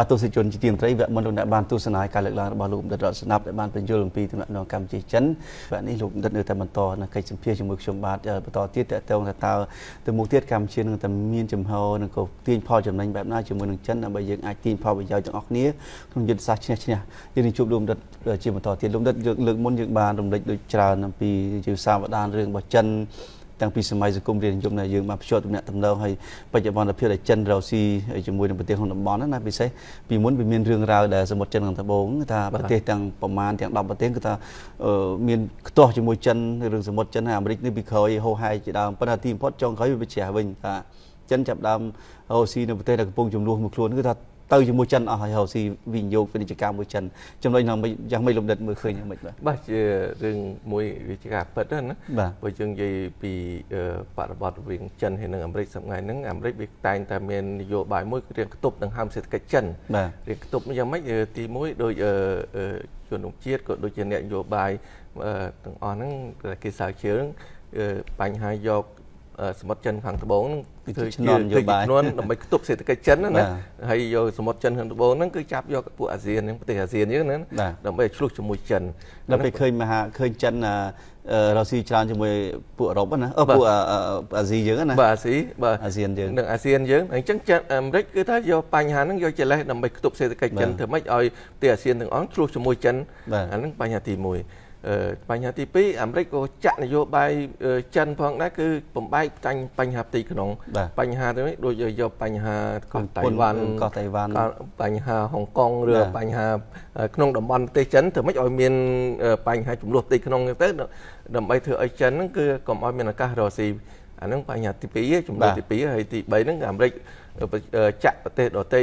បាទទស្សនិកជនជាទីមត្រីវគ្គមុនលោកអ្នកបានទស្សនាការលើកឡើងរបស់លោកបណ្ឌិតរតស្នាប់ដែលបានបញ្យល់អំពីទំនាក់ទំនងកម្ពុជាចិនវគ្គនេះលោកបណ្ឌិតនៅតែបន្តនៅកិច្ចសម្ភាសជាមួយខ្ញុំបាទបន្តទៀតតើតើតើទៅមុខទៀតកម្ពុជានឹងតែមានចំហនឹងក៏ទាញផលចំណេញបែបណាជាមួយនឹងចិនដើម្បីយើងអាចទាញផលប្រយោជន៍ទាំងអស់គ្នាក្នុងយុទ្ធសាស្ត្រឈ្នះឈ្នះយើងនឹងជួបលោកបណ្ឌិតជាបន្តទៀតលោកបណ្ឌិតលើកមុនយើងបានរំលេចដូចច្រើនអំពីជាសាវតានរឿងរបស់ចិន តាំងពីសម័យសង្គមរាជនិយមដែលយើងបានភ្ជាប់ទំនាក់ទំនងហើយបច្ចុប្បន្នភាពដែលចិនរ៉ូស៊ីជាមួយនឹងប្រទេសក្នុងតំបន់ណាពិសេសពីមុនវាមានរឿងរ៉ាវដែលសមុទ្រចិនខាងត្បូងថាប្រទេសទាំងប្រមាណទាំង10ប្រទេសគឺថាមានខ្ទាស់ជាមួយចិនរឿងសមុទ្រចិនហើយអាមេរិកនេះពីក្រោយហោហែជាដើមប៉ុន្តែទីបំផុតចុងក្រោយវាជ្រះវិញថាចិនចាប់ដើមរ៉ូស៊ីនៅប្រទេសដែលកំពុងចំនួនមួយខ្លួនគឺថា ទៅជាមួយចិនអស់ហើយហៅស៊ីវិនិយោគពាណិជ្ជកម្មមួយចិនចំណុចហ្នឹងយ៉ាងម៉េចលំដិតមើលឃើញយ៉ាងម៉េចបាទបាទជារឿងមួយវិជ្ជាការពិតណាបើយើងនិយាយពីបរិបទរវាងចិនហើយនិងអាមេរិកសម្ងាយហ្នឹងអាមេរិកវាតែងតែមាននយោបាយមួយរៀងខ្ទប់នឹងហាមសេដ្ឋកិច្ចចិនរៀងខ្ទប់យ៉ាងម៉េចទី1ដូចជនរួមជាតិក៏ដូចជាអ្នកនយោបាយទាំងអស់ហ្នឹងគេសើជើងបញ្ហាយក សមុទ្រចិនខាងត្បូងហ្នឹងធ្វើជាជំនយោបាយដើម្បីខ្ទប់សេដ្ឋកិច្ចចិនណាហើយយកសមុទ្រចិនខាងត្បូងហ្នឹងគឺចាប់យកពួកអាស៊ានហ្នឹងប្រទេសអាស៊ានយើងណាដើម្បីឆ្លោះជាមួយចិនដល់ពេលឃើញមហាឃើញចិនរុស្ស៊ីច្រើនជាមួយពួកអឺរ៉ុបណាអឺពួកអាស៊ីយើងណាបាទអាស៊ីបាទអាស៊ានយើងនឹងអាស៊ានយើងអញ្ចឹងចិនអាមេរិកគឺថាយកបញ្ហាហ្នឹងយកចេះលេសដើម្បីខ្ទប់សេដ្ឋកិច្ចចិនធ្វើម៉េចឲ្យប្រទេសអាស៊ានទាំងអស់ឆ្លោះជាមួយចិនអាហ្នឹងបញ្ហាទី1 បញ្ហាទី2អាមេរិកក៏ចាក់នយោបាយចិនផងដែរគឺបំបែកចាញ់បញ្ហាផ្ទៃក្នុង បញ្ហាទៅនេះដូចយកបញ្ហាកោះតៃវ៉ាន់កោះតៃវ៉ាន់បញ្ហាហុងកុងឬបញ្ហាក្នុងតំបន់ប្រទេសចិនធ្វើម៉េចឲ្យមានបញ្ហាចំនួនផ្ទៃក្នុងទៅដើម្បីធ្វើឲ្យចិនហ្នឹងគឺកុំឲ្យមានឱកាសរកស៊ីអាហ្នឹងបញ្ហាទី2ចំនួនទី2ហើយទី3ហ្នឹងអាមេរិកចាក់ប្រទេសដទៃ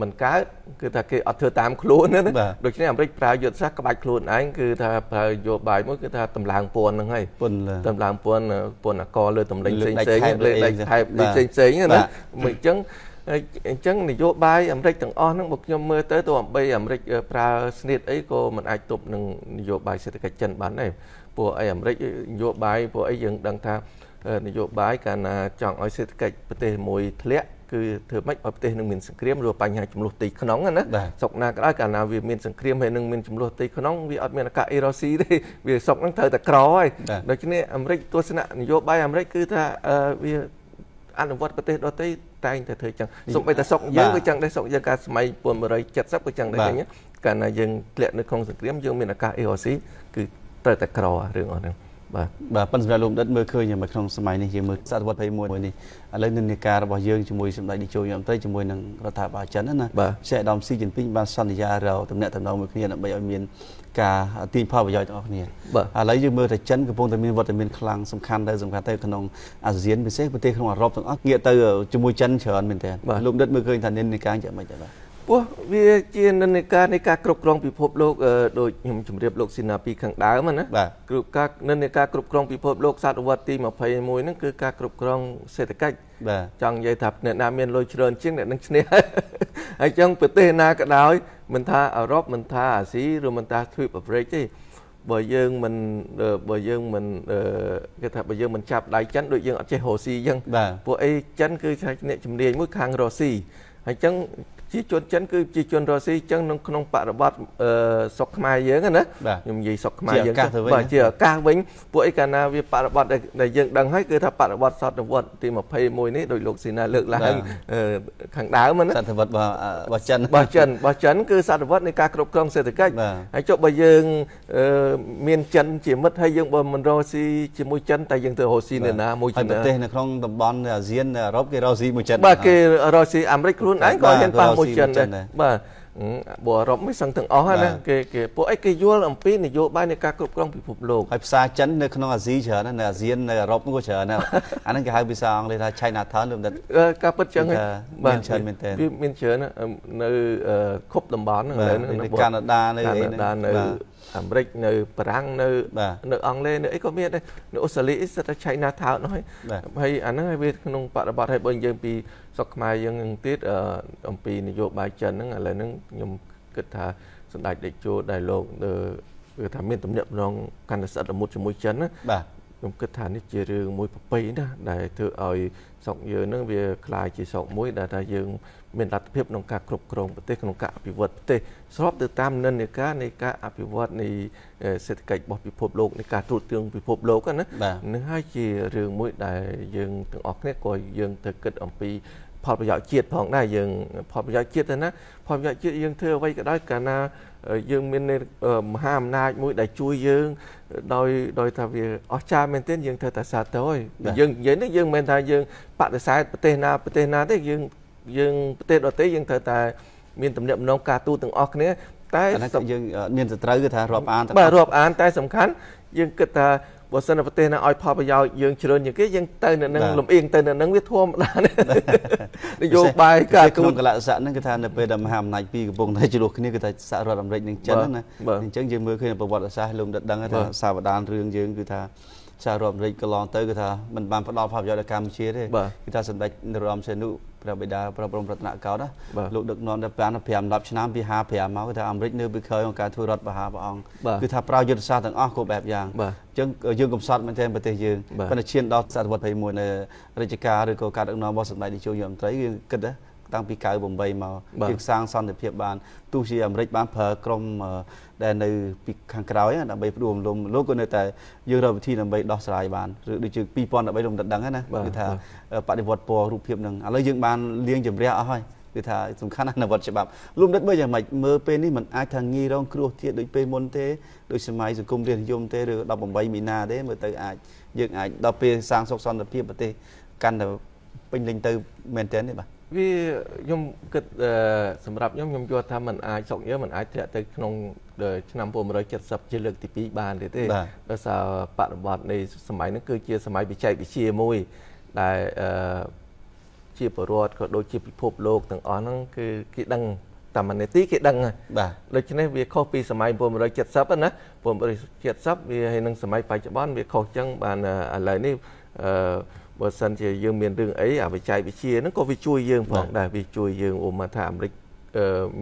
មិនកើតគឺថាគេអត់ធ្វើតាមខ្លួនណាដូច្នេះអាមេរិកប្រើយុទ្ធសាស្ត្រក្បាច់ខ្លួនឯងគឺថាប្រើយោបាយមួយគឺថាតម្លើងពន្ធហ្នឹងហើយពន្ធតម្លើងពន្ធពន្ធអកលើតម្លេងផ្សេងផ្សេងលើដៃថែបផ្សេងផ្សេងណាមិនអញ្ចឹងអញ្ចឹងនយោបាយអាមេរិកទាំងអស់ហ្នឹងបើខ្ញុំមើលទៅទៅអំបីអាមេរិកប្រើស្នៀតអីក៏មិនអាចទប់នឹងនយោបាយសេដ្ឋកិច្ចចិនបានដែរពួកអីអាមេរិកនយោបាយពួកអីយើងដឹងថានយោបាយកាលណាចង់ឲ្យសេដ្ឋកិច្ចប្រទេសមួយធ្លាក់ គឺធ្វើម៉េចឲ្យប្រទេសនឹងមានសង្គ្រាមឬបញ្ហាចំនួនទីក្នុងណាស្រុកណាក៏ដោយកាលណាវាមានសង្គ្រាមហើយនឹងមានចំនួនទីក្នុងវាអត់មានឱកាសអេរ៉ូស៊ីទេវាស្រុកហ្នឹងត្រូវតែក្រហើយដូច្នេះអាមេរិកទស្សនៈនយោបាយអាមេរិកគឺថាវាអនុវត្តប្រទេសដទៃតែងតែធ្វើចឹងសូម្បីតែស្រុកយើងក៏ចឹងដែរស្រុកយើងកាលសម័យ1170ក៏ចឹងដែរចឹងកាលណាយើងធ្លាក់នៅក្នុងសង្គ្រាមយើងមានឱកាស AOC គឺត្រូវតែក្ររឿងអស់ហ្នឹង បាទបាទប៉ុន្តែសម្រាប់លោកដិតមើលឃើញនៅក្នុងសម័យនេះយើងមើលសតវត្ស21នេះឥឡូវនិន្នាការរបស់យើងជាមួយសម្ដេចនាយករដ្ឋមន្ត្រីជាមួយនឹងរដ្ឋាភិបាលចិនណាជាអាដាមស៊ីជីនពីងបានសន្យារកតំណែងតំណងមួយគ្នាដើម្បីឲ្យមានការទាញផលប្រយោជន៍ទាំងអស់គ្នាឥឡូវយើងមើលតែចិនកំពុងតែមានវត្តមានខ្លាំងសំខាន់ទៅសំខាន់ទៅក្នុងអាស៊ានពិសេសប្រទេសក្នុងអឺរ៉ុបទាំងអស់ងាកទៅជាមួយចិនច្រើនមែនទែនលោកដិតមើលឃើញថានិន្នាការយ៉ាងម៉េចដែរបាទ ពោះវាជានិន្នាការនៃការគ្រប់គ្រងពិភពលោកដូចខ្ញុំជម្រាបលោកស៊ីណាពីខាងដើមណាគ្រប់ការនិន្នាការគ្រប់គ្រងពិភពលោកសតវត្សទី21ហ្នឹងគឺការគ្រប់គ្រងសេដ្ឋកិច្ចបាទចង់និយាយថាអ្នកណាមានលុយច្រើនជាងអ្នកនឹងឈ្នះហើយចឹងប្រទេសណាក៏ដោយមិនថាអឺរ៉ុបមិនថាអាស៊ីឬមិនថាទ្វីបអាហ្វ្រិកទេបើយើងមិនបើយើងមិនគេថាបើយើងមិនចាប់ដៃចិនដូចយើងអត់ចេះរស់ស៊ីអញ្ចឹងពួកអីចិនគឺអ្នកជំនាញមួយខាងរស់ស៊ីហើយចឹង ជាជនចិនគឺជាជនរុស្ស៊ីចឹងនៅក្នុងបរិបទអឺស្រុកខ្មែរយើងណាខ្ញុំនិយាយស្រុកខ្មែរយើងបាទជាឱកាសវិញពួកអីកាលណាវាបរិបទដែលយើងដឹងហើយគឺថាបរិបទសតវត្សទី21នេះដោយលោកស៊ីណាលើកឡើងខាងដើមណាសតវត្សរបស់ចិនរបស់ចិនរបស់ចិនគឺសតវត្សនៃការគ្រប់គ្រងសេដ្ឋកិច្ចហើយចុះបើយើងមានចិនជាមិត្តហើយយើងបើមិនរកស៊ីជាមួយចិនតែយើងទៅរកស៊ីនៅណាមួយចិនប្រទេសនៅក្នុងតំបន់អាស៊ានអឺរ៉ុបគេរកស៊ីមួយចិនបាទគេរកស៊ីអាមេរិកខ្លួនឯងក៏ហ៊ានប៉ះមួយចិនដែរបាទបើអឺរ៉ុបមិនសឹងទាំងអស់ណាគេគេពួកអីគេយល់អំពីនយោបាយនៃការគ្រប់គ្រងពិភពលោកហើយភាសាចិននៅក្នុងអាស៊ីច្រើនណានៅអាស៊ាននៅអឺរ៉ុបក៏ច្រើនណាអាហ្នឹងគេហៅភាសាអង់គ្លេសថា China Town លំដាប់ការពិតចឹងមានច្រើនមែនតើវាមានច្រើននៅខុបតំបន់ហ្នឹងនៅកាណាដានៅកាណាដានៅ អាមេរិកនៅបារាំងនៅនៅអង់គ្លេសនៅអីក៏មានដែរនៅអូស្ត្រាលីសិតតែ China Town នោះហើយអាហ្នឹងហើយវាក្នុងបរិបទហើយបើយើងពីស្រុកខ្មែរយើងនឹងទៀតអំពីនយោបាយចិនហ្នឹងឥឡូវហ្នឹងខ្ញុំគិតថាសម្ដេចតេជោដែលលោកគឺថាមានទំនាក់ទំនងកាន់តែស្អិតរមុតជាមួយចិនណាបាទ ខ្ញុំគិតថានេះជារឿងមួយប្រពៃណាដែលធ្វើឲ្យស្រុកយើងនឹងវាคล้ายជាស្រុកមួយដែលថាយើងមានលទ្ធភាពក្នុងការគ្រប់គ្រងប្រទេសក្នុងការអភិវឌ្ឍប្រទេសស្របទៅតាមនិន្នាការនៃការអភិវឌ្ឍនៃសេដ្ឋកិច្ចរបស់ពិភពលោកនៃការទូតទឿងពិភពលោកណានឹងហើយជារឿងមួយដែលយើងទាំងអស់គ្នាក៏យើងត្រូវគិតអំពី ផលប្រយោជន៍ជាតិផងដែរយើងផលប្រយោជន៍ជាតិទៅណាផលប្រយោជន៍ជាតិយើងធ្វើអ្វីក៏ដោយកាលណាយើងមានមហាអំណាចមួយដែលជួយយើងដោយដោយថាវាអស្ចារ្យមែនទែនយើងត្រូវតែសាទរយើងនិយាយនេះយើងមិនថាយើងបដិសេធប្រទេសណាប្រទេសណាទេយើងយើងប្រទេសដទៃយើងត្រូវតែមានទំនាក់ទំនងការទូតទាំងអស់គ្នាតែយើងមានសត្រូវគឺថារាប់អានបាទរាប់អានតែសំខាន់យើងគិតថា បើសិនប្រទេសណាឲ្យផលប្រយោជន៍យើងច្រើនជាងគេយើងទៅនៅនឹងលំអៀងទៅនៅនឹងវាធម្មតានយោបាយការទូតក្នុងកលៈស័កហ្នឹងគឺថានៅពេលដែលមហាអំណាចពីរកំពុងតែជ្រោះគ្នាគឺថាសហរដ្ឋអាមេរិកនិងចិនណាអញ្ចឹងយើងមើលឃើញប្រវត្តិសាស្ត្រលោកដិតដឹងថាសាវតានរឿងយើងគឺថា សហរដ្ឋអាមេរិកកន្លងទៅគឺថាมันបានផ្ដល់ផលប្រយោជន៍ដល់កម្ពុជាទេគឺថាសម្ដេចនរោត្តមសីហនុព្រះបិតាព្រះបរមរតនកោដ្ឋណាលោកដឹកនាំដល់5 5 10ឆ្នាំពី55មកគឺថាអាមេរិកនៅពីក្រោយក្នុងការធ្វើរដ្ឋបហាព្រះអង្គគឺថាប្រើយុទ្ធសាស្ត្រទាំងអស់គ្រប់បែបយ៉ាងអញ្ចឹងយើងកំសត់មែនទែនប្រទេសយើងប៉ុន្តែឈានដល់សតវត្ស21នៅរាជការឬក៏ការដឹកនាំរបស់សម្ដេចនាយករដ្ឋមន្ត្រីយើងគិតណា តាំងពី98មកយើងសាងសន្តិភាពបានទោះជាអាមេរិកបានប្រើក្រុមដែលនៅពីខាងក្រោយដើម្បីផ្ដួលរំលំលោកក៏នៅតែយើងរកវិធីដើម្បីដោះស្រាយបានឬដូចជា2013លោកមិនដឹងណាគឺថាបដិវត្តពណ៌រូបភាពនឹងឥឡូវយើងបានលៀងជំរះអស់ហើយគឺថាសំខាន់ណាស់នវត្តច្បាប់លំដិតមើលយ៉ាងម៉េចមើលពេលនេះมันអាចថាងាយរងគ្រោះទៀតដូចពេលមុនទេដូចសម័យសង្គមរាស្ត្រនិយមទេឬ18មីនាទេមើលទៅអាចយើងអាចដល់ពេលសាងសុខសន្តិភាពប្រទេសកាន់តែពេញលេញទៅមែនទែនទេបាទ វាខ្ញុំគិតសម្រាប់ខ្ញុំខ្ញុំយល់ថាมันអាចស្រុកយើងมันអាចធ្លាក់ទៅក្នុងឆ្នាំ1970ជាលើកទី2បានទេទេដោយសារបប្រតិបត្តិនៃសម័យហ្នឹងគឺជាសម័យបច្ចេកវិទ្យាមួយដែលជាបរិវត្តក៏ដូចជាពិភពលោកទាំងអស់ហ្នឹងគឺគេដឹងតាមនីតិគេដឹងហើយបាទដូច្នេះវាខុសពីសម័យ1970ណា1970វាហើយនឹងសម័យបច្ចុប្បន្នវាខុសចឹងបានឥឡូវនេះអឺ បើសិនជាយើងមានរឿងអីអាបច្ចេកវិទ្យាហ្នឹងក៏វាជួយយើងផងដែរវាជួយយើងឧបមាថាអាមេរិក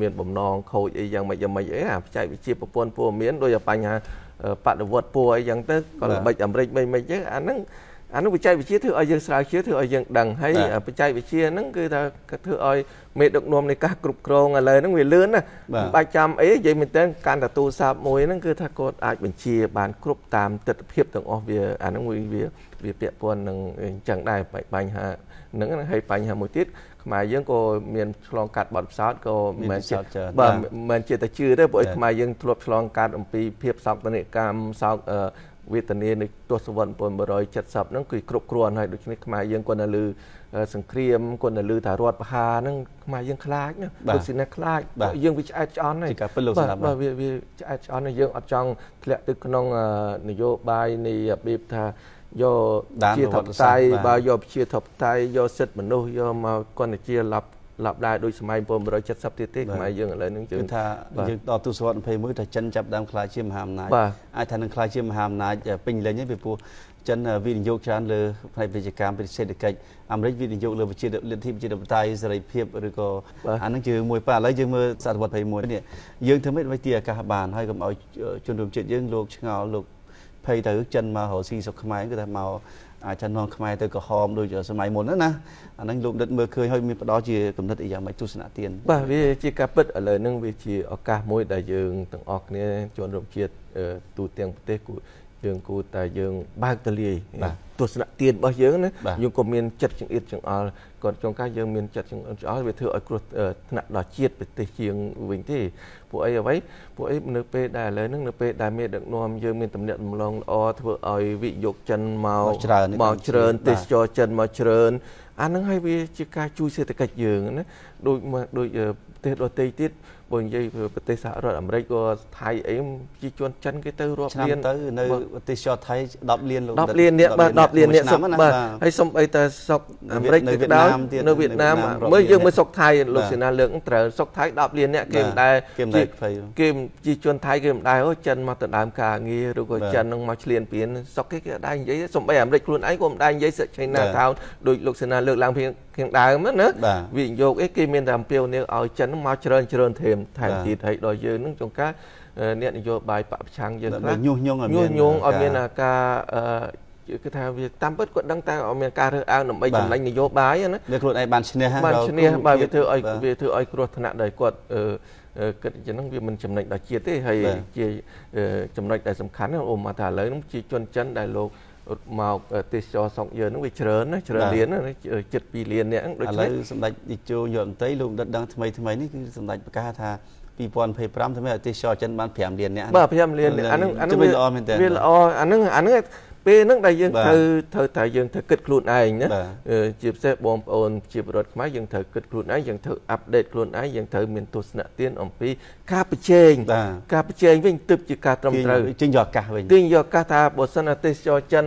មានបំណងខូចអីយ៉ាងម៉េចយ៉ាងម៉េចអីអាបច្ចេកវិទ្យាប្រព័ន្ធព័ត៌មានដោយបញ្ហាបដិវត្តពណ៌អីយ៉ាងទៅក៏ល្បិចអាមេរិកមិនមិនទេអាហ្នឹង អានោះបច្ចេកវិទ្យាធ្វើឲ្យយើងស្រាវជ្រាវធ្វើឲ្យយើងដឹងហើយបច្ចេកវិទ្យាហ្នឹងគឺថាធ្វើឲ្យមេដឹកនាំនៃការគ្រប់គ្រងឥឡូវហ្នឹងវាលឿនណាមិនបាច់ចាំអីនិយាយមែនតើកាន់តែទូរស័ព្ទមួយហ្នឹងគឺថាគាត់អាចបញ្ជាបានគ្រប់តាមទស្សនវិជ្ជាទាំងអស់វាអាហ្នឹងវាវាពាក់ព័ន្ធនឹងអញ្ចឹងដែរបញ្ហាហ្នឹងហើយបញ្ហាមួយទៀតខ្មែរយើងក៏មានឆ្លងកាត់បទពិសោធន៍ក៏មិនជាបាទមិនជាតែជឿទេព្រោះខ្មែរយើងធ្លាប់ឆ្លងកាត់អំពីភាពសោកនាកម្មសោក វេទនានៃទសវត្ស1970ហ្នឹងគឺគ្រប់គ្រាន់ហើយដូច្នេះខ្មែរយើងគាត់នៅលើសង្គ្រាមគាត់នៅលើថារដ្ឋបហាហ្នឹងខ្មែរយើងខ្លាចណាដូចស៊ីណាខ្លាចយើងវាឆ្អែតឆ្អន់ហើយការពិតលោកស្ដាប់បាទវាវាឆ្អែតឆ្អន់ហើយយើងអត់ចង់ធ្លាក់ទៅក្នុងនយោបាយនៃរបៀបថាយកជាធិបតេយ្យបើយកជាធិបតេយ្យយកសិទ្ធិមនុស្សយកមកគាត់ទៅជាឡប់ ឡប់ដែរដូចសម័យ1970ទៀតទេខ្មែរយើងឥឡូវហ្នឹងគឺថាយើងដល់ទសវត្សរ៍21ថាចិនចាប់ដើមខ្លាចជាមហាអំណាចអាចថានឹងខ្លាចជាមហាអំណាចពេញលេញទេពីព្រោះចិនវិនិយោគច្រើនលើផ្នែកពាណិជ្ជកម្មពាណិជ្ជសេដ្ឋកិច្ចអាមេរិកវិនិយោគលើវិជាលទ្ធិប្រជាធិបតេយ្យសេរីភាពឬក៏អានឹងជាមួយប៉ះឥឡូវយើងមើលសតវត្ស21នេះយើងធ្វើម៉េចដើម្បីទីអាកាសបានហើយកុំឲ្យជនរួមជាតិយើងលោកឆ្ងល់លោកភ័យទៅចិនមករកស៊ីស្រុកខ្មែរគឺថាមក អាចនាំខ្មែរទៅក្រហមដូចសម័យមុនណាអាហ្នឹងលោកដិតមើលឃើញហើយមានផ្ដល់ជាកំណត់អីយ៉ាងម៉េចទស្សនៈទានបាទវាជាការពិតឥឡូវហ្នឹងវាជាឱកាសមួយដែលយើងទាំងអស់គ្នាជនរួមជាតិទូទាំងប្រទេសគូ យើងគូតែយើងបើកទលាយទស្សនៈទានរបស់យើងណាយើងក៏មានចិត្តចង្អៀតចង្អល់គាត់ចុងកាយយើងមានចិត្តចង្អៀតចង្អល់វាធ្វើឲ្យគ្រោះថ្នាក់ដល់ជាតិប្រទេសជាងវិញទេពួកអីអ្វីពួកអីនៅពេលដែលឥឡូវហ្នឹងនៅពេលដែលមានដឹកនាំយើងមានតំណែងដំឡងល្អធ្វើឲ្យវិនិយោគចិនមកមកច្រើនទេសចរចិនមកច្រើនអាហ្នឹងហើយវាជាការជួយសេដ្ឋកិច្ចយើងណាដូចដូចប្រទេសដទៃទៀត បើនិយាយប្រទេសសហរដ្ឋអាមេរិកក៏ថៃអីជាជនចិនគេទៅរាប់លានទៅនៅប្រទេសចរថៃ10លានលោក10លាននេះបាទ10លាននេះបាទហើយសំអីតែស្រុកអាមេរិកទៅដល់នៅវៀតណាមមើលយើងមើលស្រុកថៃលោកសេនាលើកត្រូវស្រុកថៃ10លាននេះគេមិនដែលគេជាជនថៃគេមិនដែលអូចិនមកទៅដើមការងារឬក៏ចិននឹងមកឆ្លៀនពៀនស្រុកគេគេដែរនិយាយសំបីអាមេរិកខ្លួនឯងក៏មិនដែរនិយាយសិចឆៃណាថោនដោយលោកសេនាលើកឡើងពីខាងដើមណាវិនិយោគអីគេមានតែអំពាវនាវឲ្យចិនមកច្រើនច្រើនធៀមថែមទៀតហើយដល់យើងនឹងចុងការអ្នកនយោបាយបពប្រឆាំងយើងខ្លះញុះញង់ញុះញង់ឲ្យមានការគឺថាវាតាមពិតគាត់ដឹងតែអត់មានការរើសអើងដើម្បីចំណេញនយោបាយណាវាខ្លួនឯងបានឈ្នះបានឈ្នះបាទវាធ្វើឲ្យវាធ្វើឲ្យគ្រោះថ្នាក់ដែលគាត់គិតចឹងវាមិនចំណេញដល់ជាតិទេហើយជាចំណុចដែលសំខាន់អូមកថាឥឡូវហ្នឹងជាជនចិនដែលលោក មកទេសចរស្រុកយើងហ្នឹងវាច្រើនណាច្រើនលានណាជិត2លានអ្នកដូច្នេះឥឡូវសម្ដេចនាយកយុវមន្ត្រីលោកដិតដឹងថ្មីថ្មីនេះគឺសម្ដេចប្រកាសថា2025ធ្វើឲ្យទេសចរចិនបាន5លានអ្នកបាទ5លានអាហ្នឹងអាហ្នឹងវាល្អមែនតើវាល្អអាហ្នឹងអាហ្នឹង ពេលហ្នឹងដែលយើងត្រូវត្រូវតែយើងត្រូវគិតខ្លួនឯងណាជាពិសេសបងប្អូនជាពលរដ្ឋខ្មែរយើងត្រូវគិតខ្លួនឯងយើងត្រូវអាប់ដេតខ្លួនឯងយើងត្រូវមានទស្សនៈទានអំពីការប្រជែងការប្រជែងវិញទើបជាការត្រឹមត្រូវជិញយកអាកាសវិញទិញយកអាកាសថាបើសិនណាទេសចរចិន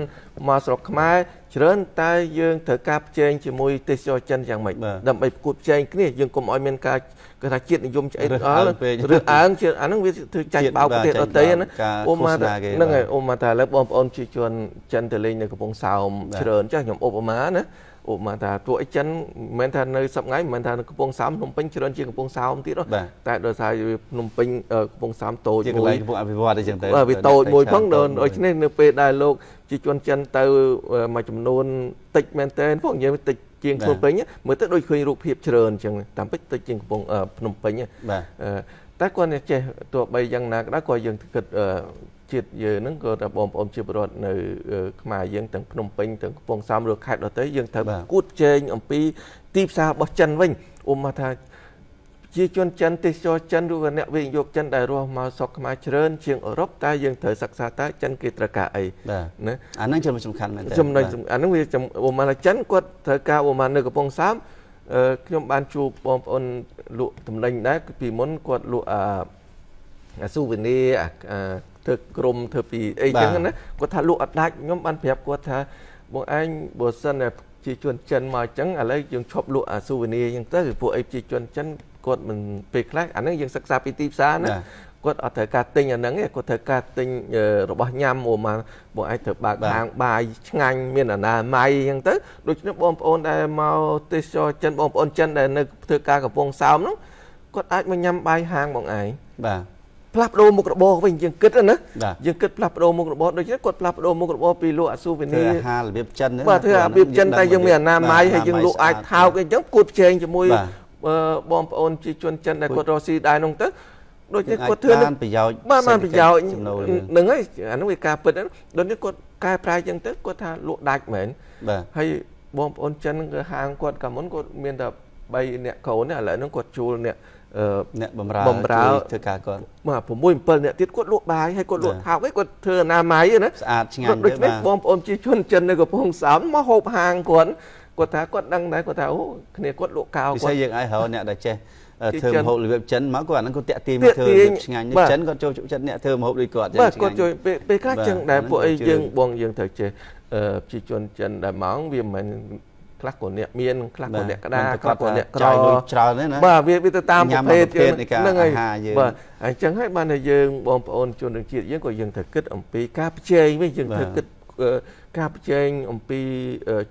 មកស្រុកខ្មែរ ច្រើនតែយើងត្រូវការប្រជែងជាមួយទេសចរចិនយ៉ាងម៉េចដើម្បីប្រកួតប្រជែងគ្នាយើងកុំឲ្យមានការគឺថាជាតិនិយមឆ្អែតអល់ឬអើងជាអាហ្នឹងវាធ្វើចាញ់បោកប្រទេសដទៃណាអូម៉ាហ្នឹងហើយអូម៉ាថាឥឡូវបងប្អូនជាជនចិនទៅលេងនៅកំពង់សោមច្រើនចាស់ខ្ញុំឧបមាណា ឧបមាថាពួកអីចិនមិនមែនថានៅសប្ងៃមិនមែនថានៅកំពង់សោមភ្នំពេញច្រើនជាងកំពង់សោមទៀតទេតែដោយសារភ្នំពេញកំពង់សោមតូចមួយកំពង់អភិវឌ្ឍអីចឹងទៅបាទវាតូចមួយផងដូច្នេះនៅពេលដែលលោកជាជនចិនទៅមួយចំនួនតិចមែនតើផងយើងតិចជាងភ្នំពេញមើលទៅដូចឃើញរូបភាពច្រើនអញ្ចឹងតាមពិតទៅជាងកំពង់ភ្នំពេញបាទតែគាត់ចេះទោះបីយ៉ាងណាក៏ដោយក៏យើងគិត ជាតិយើងហ្នឹងក៏ថាបងប្អូនជាពលរដ្ឋនៅខ្មែរយើងទាំងភ្នំពេញទាំងកំពង់សោមឬខេត្តដទៃយើងត្រូវគួតជែងអំពីទីផ្សាររបស់ចិនវិញអ៊ុំថាជាជនចិនទេសចរចិនឬក៏អ្នកវិនិយោគចិនដែលរស់មកស្រុកខ្មែរច្រើនជាងអឺរ៉ុបតែយើងត្រូវសិក្សាតើចិនគេត្រូវការអីណាអាហ្នឹងចំណុចសំខាន់មែនទេចំណុចអាហ្នឹងវាឧមាថាចិនគាត់ត្រូវការឧមានៅកំពង់សោមខ្ញុំបានជួបបងប្អូនលក់តំណែងដែរពីមុនគាត់លក់អាស៊ូវីនីអា ធ្វើក្រុមធ្វើពីអីចឹងណាគាត់ថាលក់អត់ដាច់ខ្ញុំបានប្រាប់គាត់ថាបងឯងបើសិនជាជនចិនមកអញ្ចឹងឥឡូវយើងឈប់លក់អាស៊ូវីនីអញ្ចឹងទៅពួកអីជាជនចិនគាត់មិនពេលខ្លះអាហ្នឹងយើងសិក្សាពីទីផ្សារណាគាត់អត់ត្រូវការទិញអាហ្នឹងទេគាត់ត្រូវការទិញរបស់ញ៉ាំអូមកបងឯងត្រូវបើកហាងបាយឆ្ងាញ់មានអនាម័យអញ្ចឹងទៅដូច្នេះបងប្អូនដែលមកទេសចរចិនបងប្អូនចិនដែលនៅធ្វើការកំពង់សោមហ្នឹងគាត់អាចមកញ៉ាំបាយហាងបងឯងបាទ ផ្លាស់ប្ដូរមុខរបរវិញយើងគិតណាយើងគិតផ្លាស់ប្ដូរមុខរបរដូច្នេះគាត់ផ្លាស់ប្ដូរមុខរបរពីលក់អាស៊ូវីនីអាហាររបៀបចិនបាទធ្វើរបៀបចិនតែយើងមានអនាម័យហើយយើងលក់អាចថោកអីចឹងគួតផ្សេងជាមួយបងប្អូនជាជនចិនដែលគាត់រស់ស៊ីដែរនោះទៅដូចនេះគាត់ធ្វើបានប្រយោជន៍បាទបានប្រយោជន៍ហ្នឹងហើយអានោះវាការពិតដូចនេះគាត់កែប្រែចឹងទៅគាត់ថាលក់ដាច់មែនបាទហើយបងប្អូនចិនគឺហាងគាត់កាលមុនគាត់មានតែ3អ្នកកូនឥឡូវហ្នឹងគាត់ជួលអ្នក អ្នកបំរើបំរើធ្វើការគាត់បាទ6 7អ្នកទៀតគាត់លក់បាយហើយគាត់លក់ថោកហើយគាត់ធ្វើអនាម័យណាស្អាតឆ្ងាញ់ដូចនេះបងប្អូនជាជនចិននៅកំពង់សោមមកហូបហាងគាត់គាត់ថាគាត់ដឹងដែរគាត់ថាអូគ្នាគាត់លក់កៅគាត់ពិសេសយើងឲ្យហៅអ្នកដែលចេះធ្វើម្ហូបរបៀបចិនមកគាត់អាហ្នឹងគាត់តាក់ទាញមកធ្វើរបៀបឆ្ងាញ់ចិនគាត់ចូលចិត្តអ្នកធ្វើម្ហូបដូចគាត់ចឹងបាទគាត់ជួយពេលខ្លះចឹងដែរពួកអីយើងបងយើងត្រូវចេះប្រជាជនចិនដែលមកវាមិន ខ្លះក៏អ្នកមានខ្លះក៏អ្នកក្តារខ្លះក៏អ្នកក្រច្រើនណាបាទវាវាទៅតាមប្រភេទហ្នឹងហើយបាទអញ្ចឹងហើយបានតែយើងបងប្អូនជនជាតិយើងក៏យើងត្រូវគិតអំពីការប្រជែងវិញយើងត្រូវគិតការប្រជែងអំពី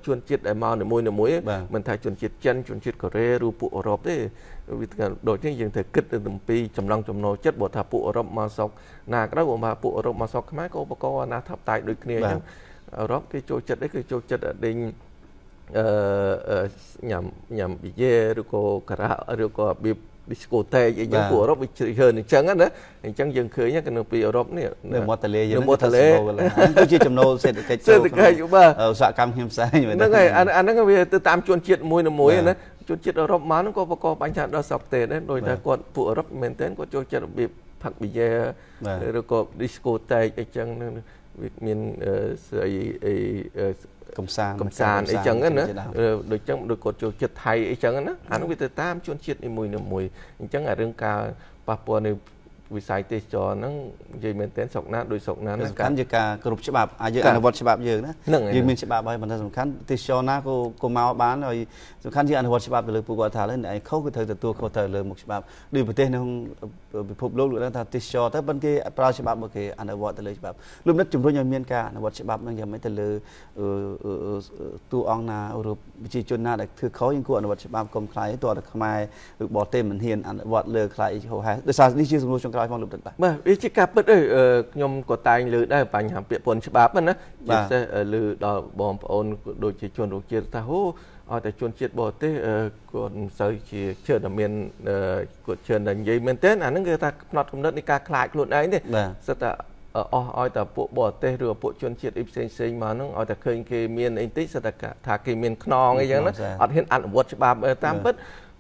ជនជាតិដែលមកនីមួយនីមួយមិនថាជនជាតិចិនជនជាតិកូរ៉េឬពួកអឺរ៉ុបទេវាដូចនេះយើងត្រូវគិតអំពីចំណង់ចំណូលចិត្តបើថាពួកអឺរ៉ុបមកស្រុកណាក៏ដោយបើពួកអឺរ៉ុបមកស្រុកខ្មែរក៏ឧបករណ៍អាណាធិបតេយ្យដូចគ្នាអញ្ចឹងអឺរ៉ុបគេចូលចិត្តអីគឺចូលចិត្តដេញអឺ ញ៉ាំញ៉ាំប៊ីយ៉េឬក៏ការ៉ាឬក៏របៀប discotheque អីចឹងពួកអឺរ៉ុបវាច្រើនអញ្ចឹងណាអញ្ចឹងយើងឃើញក៏នៅពីអឺរ៉ុបនេះនៅមាត់ទន្លេយើងមាត់ទន្លេគឺជាចំណូលសេដ្ឋកិច្ចសេដ្ឋកិច្ចបាទឧស្សាហកម្មខ្ញុំផ្សេងហ្នឹងហើយអាហ្នឹងវាទៅតាមជនជាតិមួយមួយណាជនជាតិអឺរ៉ុបមកហ្នឹងក៏បកកបញ្ហាដល់ស្រុកទេដែរដោយតែគាត់ពួកអឺរ៉ុបមែនទែនគាត់ចូលចិត្តរបៀបផឹកប៊ីយ៉េឬក៏ discotheque អីចឹងវាមានស្អីអី កំសាន្តកំសាន្តអីចឹងណាដូចចឹងដូចគាត់ចូលចិត្តថៃអីចឹងណាអានោះវាទៅតាមជនជាតិនីមួយៗអញ្ចឹងអារឿងការប៉ះពាល់នៅ វិស័យទេសចរហ្នឹងនិយាយមែនទែនស្រុកណាដោយស្រុកណាសំខាន់ជាការគ្រប់ច្បាប់អាចយើងអនុវត្តច្បាប់យើងណាយើងមានច្បាប់ហើយប៉ុន្តែសំខាន់ទេសចរណាក៏ក៏មកបានហើយសំខាន់ជាអនុវត្តច្បាប់ទៅលើពួកគាត់ថាលើឯងខុសគឺត្រូវទទួលខុសទៅលើមុខច្បាប់ដូចប្រទេសក្នុងពិភពលោកលោកដឹងថាទេសចរទៅប៉ុន្តែគេប្រើច្បាប់មកគេអនុវត្តទៅលើច្បាប់លោកនិតជំរុញឲ្យមានការអនុវត្តច្បាប់ហ្នឹងយ៉ាងម៉េចទៅលើតួអង្គណាឬប្រជាជនណាដែលធ្វើខុសយើងគួរអនុវត្តច្បាប់កុំខ្លាយតើតែខ្មែរឬបរទេសមិនហ៊ានអនុវត្តលើខ្លាយហោហែដោយសារនេះជាសំណួរចុងក្រោយផងលោកដិតបាទបាទវាជាការពិតអីខ្ញុំក៏តែងលើដែរបញ្ហាពាក្យពន្ធច្បាប់ណាជាពិសេសលើដល់បងប្អូនដូចជាជនរោគជាតិថាហូឲ្យតែជនជាតិបរទេសគាត់មិនសូវជាជឿតែមានគាត់ជឿតែនិយាយមែនទេអាហ្នឹងគឺថាផ្នត់គំនិតនៃការខ្លាចខ្លួនឯងទេសិតតែអស់ឲ្យតែពួកបរទេសឬពួកជនជាតិអីផ្សេងផ្សេងមកហ្នឹងឲ្យតែឃើញគេមានអីតិចសិតតែថាគេមានខ្នងអីចឹងណាអត់ហ៊ានអនុវត្តច្បាប់តាមពិត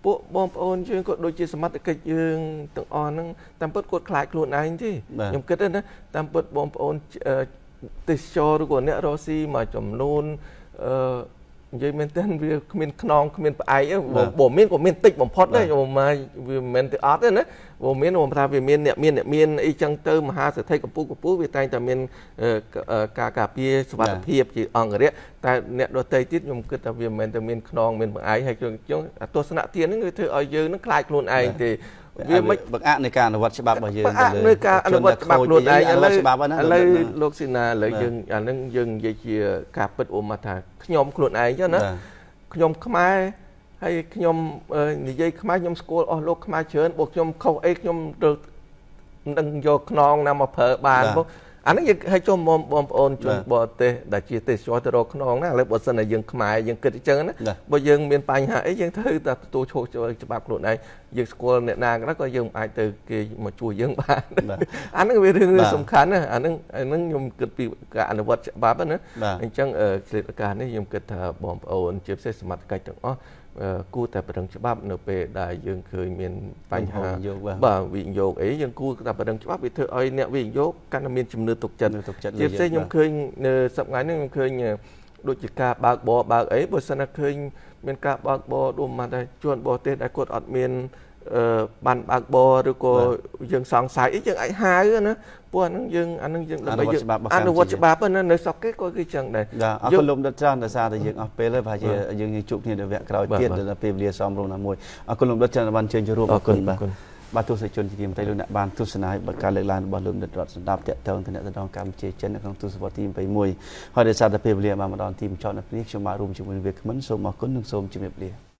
ពួកបងប្អូនយើងក៏ដូចជាសមត្ថកិច្ចយើងទាំងអស់ហ្នឹងតាមពិតគាត់ខ្លាចខ្លួនឯងទេខ្ញុំគិតណាតាមពិតបងប្អូនទេសចរឬក៏អ្នករស់ស៊ីមួយចំនួនអឺ និយាយមែនទែនវាគ្មានខ្នងគ្មានផ្អែកបើមានក៏មានតិចបំផុតដែរខ្ញុំមកវាមិនមែនទៅអត់ទេណាបើមានខ្ញុំថាវាមានអ្នកមានអ្នកមានអីចឹងទៅមហាសេដ្ឋីកម្ពុជាកម្ពុជាវាតែងតែមានការការពារសុខភាពជាអង្គរៈតែអ្នកដទៃទៀតខ្ញុំគិតថាវាមិនមែនតែមានខ្នងមានផ្អែកហើយចឹងទស្សនៈទានហ្នឹងវាធ្វើឲ្យយើងនឹងខ្លាចខ្លួនឯងទេ វាមិនបង្អាក់នៃការអនុវត្តច្បាប់របស់យើងបង្អាក់នៃការអនុវត្តច្បាប់ខ្លួនឯងឥឡូវឥឡូវលោកស៊ីណាឥឡូវយើងអានឹងយើងនិយាយជាការពិតអ៊ុំថាខ្ញុំខ្លួនឯងចឹងណាខ្ញុំខ្មែរហើយខ្ញុំនិយាយខ្មែរខ្ញុំស្គាល់អស់លោកខ្មែរច្រើនបើខ្ញុំខុសអីខ្ញុំទៅនឹងយកខ្នងណាមកប្រើបានបង អានេះយើងឲ្យចូលបងបងប្អូនជនបរទេសដែលជាទេសចរទៅរកខ្នងណាឥឡូវបើសិនតែយើងខ្មែរយើងគិតអញ្ចឹងណាបើយើងមានបញ្ហាអីយើងត្រូវតែទទួលឈោច្បាប់ខ្លួនឯងយើងស្គាល់អ្នកណាក៏ដោយក៏យើងអាចទៅគេមកជួយយើងបានអាហ្នឹងវារឿងសំខាន់ណាអាហ្នឹងអាហ្នឹងខ្ញុំគិតពីការអនុវត្តច្បាប់ណាអញ្ចឹងគ្លីបឱកាសនេះខ្ញុំគិតថាបងប្អូនជាពិសេសសមត្ថកិច្ចទាំងអស់ គួរតែប្រឹងច្បាប់នៅពេលដែលយើងឃើញមានបញ្ហាបាទវិនិយោគអីយើងគួរតែប្រឹងច្បាប់វាធ្វើឲ្យអ្នកវិនិយោគកាន់តែមានជំនឿទុកចិត្តជាពិសេសខ្ញុំឃើញនៅសប្តាហ៍នេះខ្ញុំឃើញដូចជាការបើកបរបើកអីបើសិនតែឃើញមានការបើកបរដូចមកតែជួនបរទេសដែលគាត់អត់មាន បានបើកបរឬក៏យើងសង្ស័យអីយើងអាចហៅណាព្រោះអានឹងយើងអានឹងយើងដើម្បីយើងអនុវត្តច្បាប់ណានៅស្រុកគេក៏គឺចឹងដែរអរគុណលោកដិតច្រើនដោយសារតែយើងអស់ពេលហើយប្រហែលជាយើងជួបគ្នានៅវគ្គក្រោយទៀតដល់ពេលវេលាសមរម្យណាមួយអរគុណលោកដិតច្រើនបានជើញចូលរួមអរគុណបាទបាទទស្សនិកជនជាទីមេត្រីលោកអ្នកបានទស្សនាបការលើកឡើងរបស់លោកនិតរដ្ឋសម្ដាប់តកតងទៅអ្នកតំណងកម្ពុជាចិននៅក្នុងទស្សវត្សទី21ហើយដោយសារតែពេលវេលាបានមកដល់ទីបញ្ចប់នៅនេះខ្ញុំបាទរួមជាមួយវាគ្មិនសូមអរគុណនិងសូមជម្រាបលា